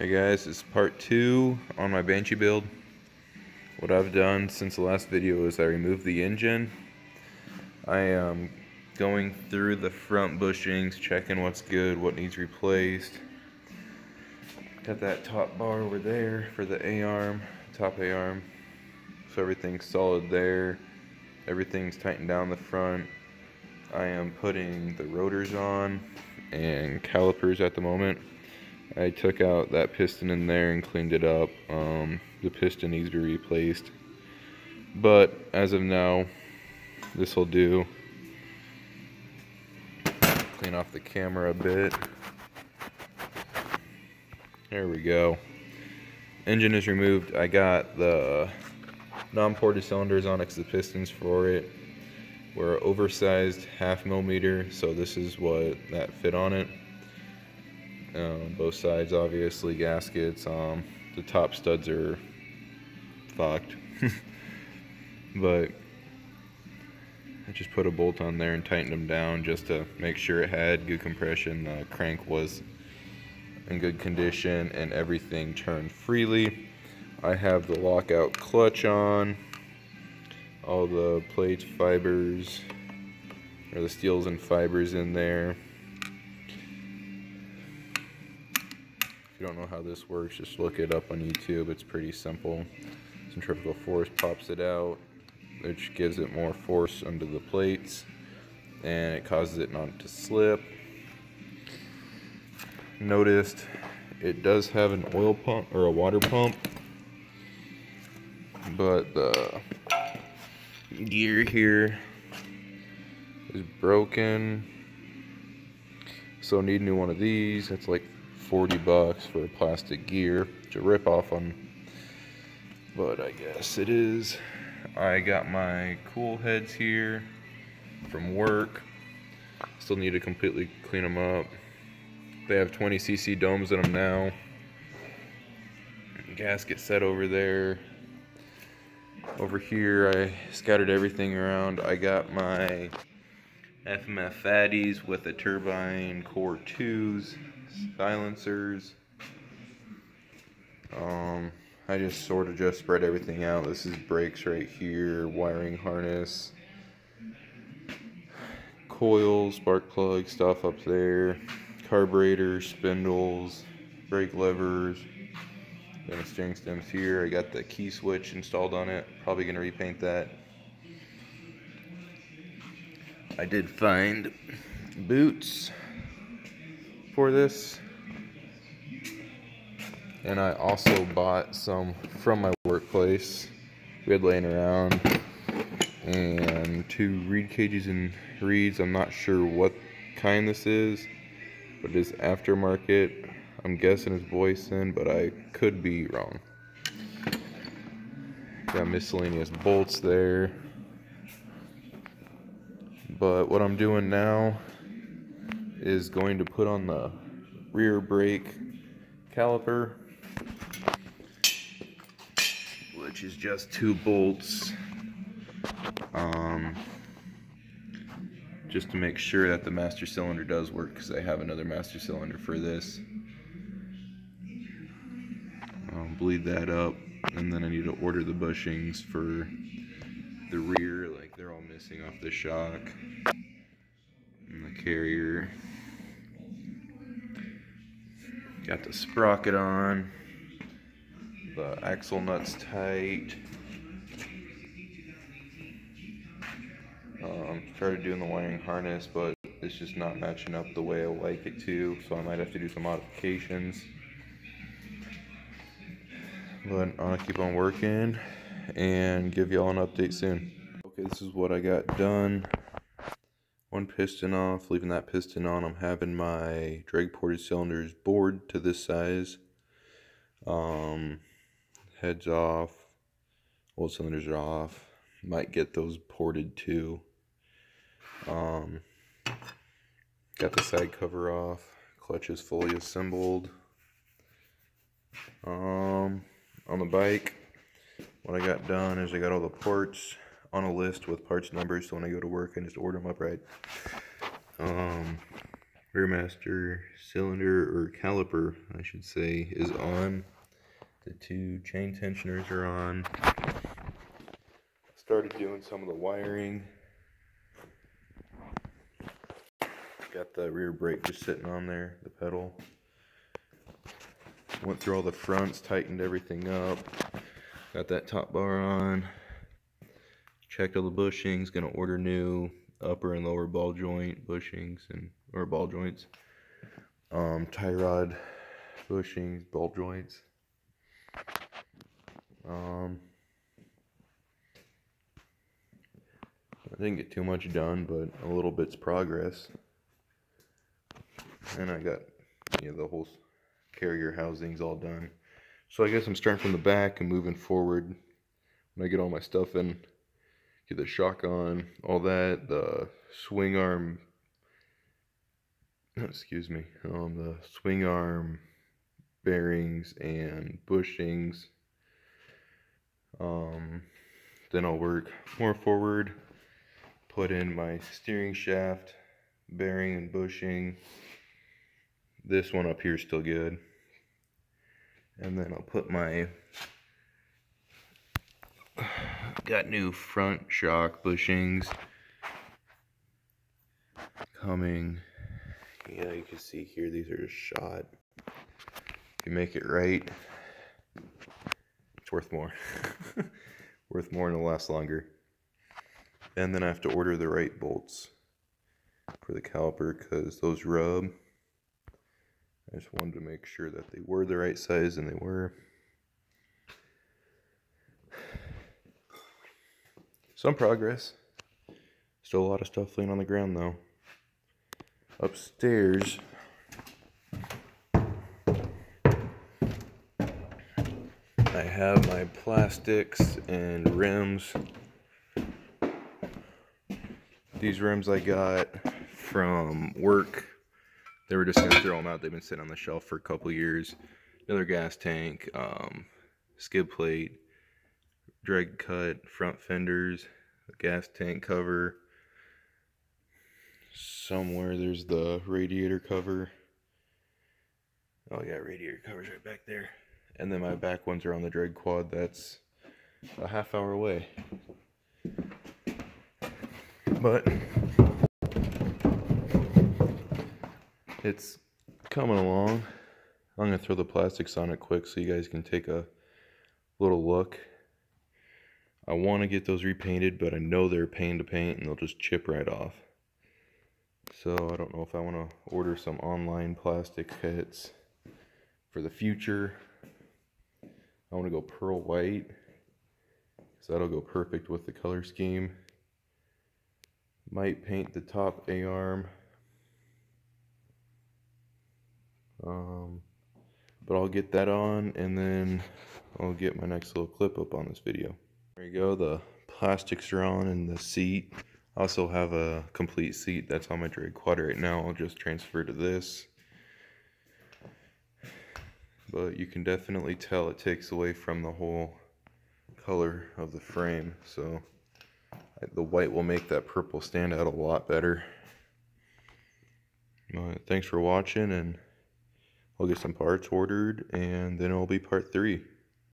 Hey guys, it's part two on my Banshee build. What I've done since the last video is I removed the engine. I am going through the front bushings, checking what's good, what needs replaced. Got that top bar over there for the A-arm, top A-arm. So everything's solid there. Everything's tightened down the front. I am putting the rotors on and calipers at the moment. I took out that piston in there and cleaned it up. Um, the piston needs to be replaced. But as of now, this will do. Clean off the camera a bit. There we go. Engine is removed. I got the non-ported cylinders on it the pistons for it were oversized half millimeter. So this is what that fit on it. Um, both sides, obviously, gaskets. Um, the top studs are fucked. but I just put a bolt on there and tightened them down just to make sure it had good compression. The crank was in good condition and everything turned freely. I have the lockout clutch on. All the plates, fibers, or the steels and fibers in there. You don't know how this works, just look it up on YouTube. It's pretty simple. Centrifugal force pops it out, which gives it more force under the plates, and it causes it not to slip. Noticed it does have an oil pump or a water pump, but the gear here is broken. So need new one of these. That's like 40 bucks for a plastic gear. A rip off on, but I guess it is. I got my cool heads here from work. Still need to completely clean them up. They have 20 cc domes in them now. Gasket set over there. Over here, I scattered everything around. I got my FMF fatties with the turbine core 2s silencers. Um, I just sort of just spread everything out. This is brakes right here, wiring harness, coils, spark plug stuff up there, carburetor, spindles, brake levers, then the steering stems here. I got the key switch installed on it. Probably gonna repaint that. I did find boots for this. And I also bought some from my workplace. We had laying around. And two reed cages and reeds. I'm not sure what kind this is. But it is aftermarket. I'm guessing it's Boyesen, but I could be wrong. Got miscellaneous bolts there. But what I'm doing now is going to put on the rear brake caliper which is just two bolts um, just to make sure that the master cylinder does work because I have another master cylinder for this. I'll bleed that up and then I need to order the bushings for the rear like they're all missing off the shock and the carrier Got the sprocket on. The axle nuts tight. Um, started doing the wiring harness, but it's just not matching up the way I like it to, so I might have to do some modifications. But gonna keep on working and give y'all an update soon. Okay, this is what I got done one piston off, leaving that piston on. I'm having my drag ported cylinders bored to this size. Um, heads off, old cylinders are off. Might get those ported too. Um, got the side cover off. Clutch is fully assembled. Um, on the bike, what I got done is I got all the parts on a list with parts numbers so when I go to work I just order them upright. Um, rear master cylinder or caliper I should say is on. The two chain tensioners are on. Started doing some of the wiring. Got the rear brake just sitting on there the pedal. Went through all the fronts tightened everything up got that top bar on checked all the bushings gonna order new upper and lower ball joint bushings and or ball joints. Um, tie rod bushings, ball joints. Um, I didn't get too much done, but a little bit's progress. And I got you know, the whole carrier housings all done. So I guess I'm starting from the back and moving forward. When I get all my stuff in, get the shock on, all that, the swing arm, excuse me, um, the swing arm bearings and bushings. Um, then I'll work more forward, put in my steering shaft, bearing and bushing. This one up here is still good. And then I'll put my got new front shock bushings coming. Yeah, you can see here, these are just shot. If you make it right, it's worth more. worth more and it'll last longer. And then I have to order the right bolts for the caliper because those rub. I just wanted to make sure that they were the right size and they were. Some progress. Still a lot of stuff laying on the ground though. Upstairs, I have my plastics and rims. These rims I got from work. They were just going to throw them out. They've been sitting on the shelf for a couple years. Another gas tank, um, skid plate, drag cut front fenders, gas tank cover. Somewhere there's the radiator cover. Oh yeah, radiator covers right back there. And then my back ones are on the drag quad. That's a half hour away. But it's coming along. I'm going to throw the plastics on it quick so you guys can take a little look. I want to get those repainted, but I know they're pain to paint and they'll just chip right off. So I don't know if I want to order some online plastic kits for the future. I want to go pearl white because that'll go perfect with the color scheme. Might paint the top A-arm. Um, but I'll get that on and then I'll get my next little clip up on this video. There you go, the plastics are on and the seat. I also have a complete seat that's on my drag quad right now. I'll just transfer to this. But you can definitely tell it takes away from the whole color of the frame. So the white will make that purple stand out a lot better. But thanks for watching and I'll get some parts ordered and then it'll be part three.